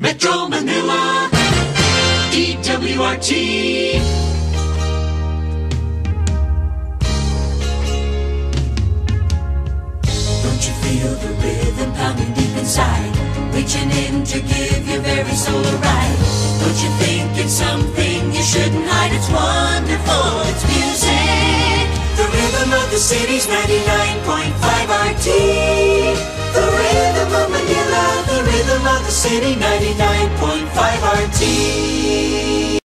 Metro Manila, DWRT. Don't you feel the rhythm pounding deep inside? Reaching in to give your very soul a ride. Don't you think it's something you shouldn't hide? It's wonderful, it's music. The rhythm of the city's 99.5 RT. Rhythm of the city 99.5 RT.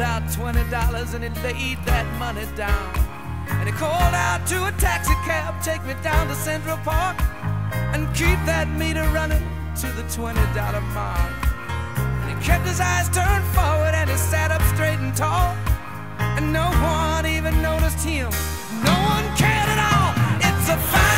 Out twenty dollars and he laid that money down. And he called out to a taxi cab, take me down to Central Park, and keep that meter running to the twenty dollar mark. And he kept his eyes turned forward and he sat up straight and tall, and no one even noticed him. No one cared at all. It's a fine,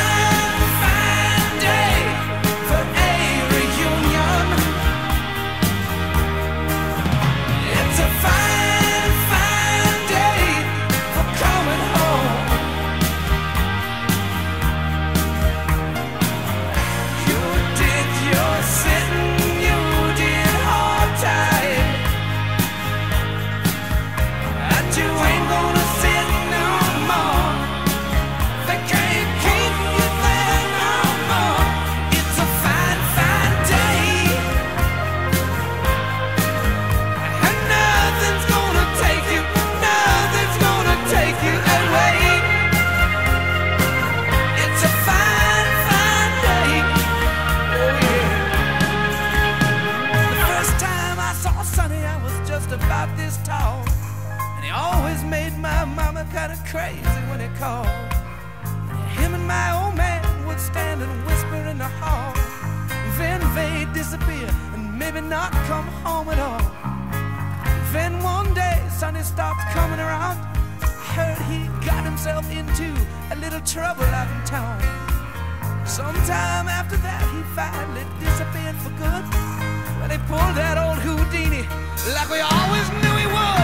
mama kinda crazy when he called. Him and my old man would stand and whisper in the hall. Then they'd disappear and maybe not come home at all. Then one day, Sonny stopped coming around. I Heard he got himself into a little trouble out in town. Sometime after that, he finally disappeared for good. When he pulled that old Houdini, like we always knew he would.